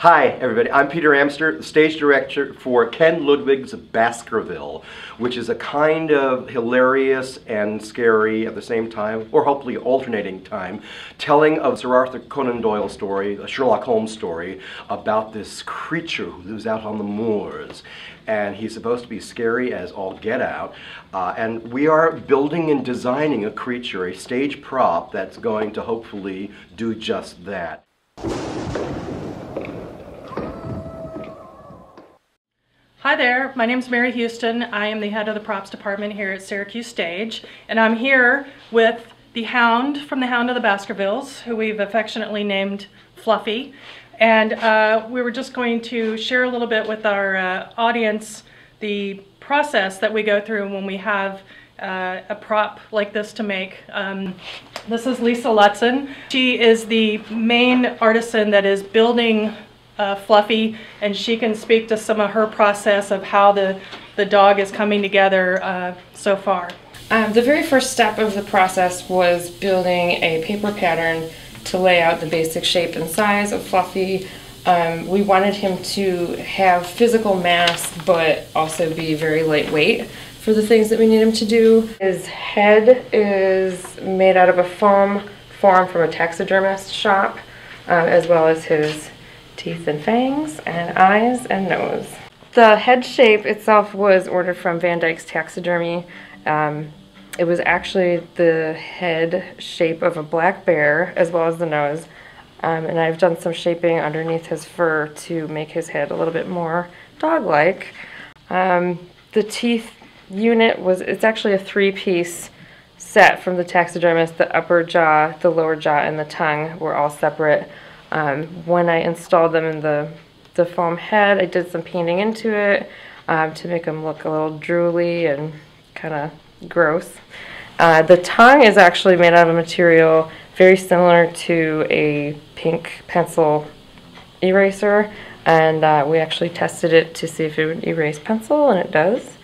Hi, everybody. I'm Peter Amster, the stage director for Ken Ludwig's Baskerville, which is a kind of hilarious and scary at the same time, or hopefully alternating time, telling of Sir Arthur Conan Doyle's story, a Sherlock Holmes story, about this creature who lives out on the moors. And he's supposed to be scary as all get out. Uh, and we are building and designing a creature, a stage prop that's going to hopefully do just that. Hi there, my name is Mary Houston. I am the head of the props department here at Syracuse Stage, and I'm here with the Hound from the Hound of the Baskervilles, who we've affectionately named Fluffy. And uh, we were just going to share a little bit with our uh, audience the process that we go through when we have uh, a prop like this to make. Um, this is Lisa Lutzen. She is the main artisan that is building uh, Fluffy, and she can speak to some of her process of how the, the dog is coming together uh, so far. Um, the very first step of the process was building a paper pattern to lay out the basic shape and size of Fluffy. Um, we wanted him to have physical mass but also be very lightweight for the things that we need him to do. His head is made out of a foam form from a taxidermist shop, uh, as well as his teeth and fangs, and eyes and nose. The head shape itself was ordered from Van Dyke's Taxidermy. Um, it was actually the head shape of a black bear as well as the nose. Um, and I've done some shaping underneath his fur to make his head a little bit more dog-like. Um, the teeth unit was, it's actually a three-piece set from the taxidermist. The upper jaw, the lower jaw, and the tongue were all separate. Um, when I installed them in the, the foam head, I did some painting into it um, to make them look a little drooly and kind of gross. Uh, the tongue is actually made out of a material very similar to a pink pencil eraser and uh, we actually tested it to see if it would erase pencil and it does.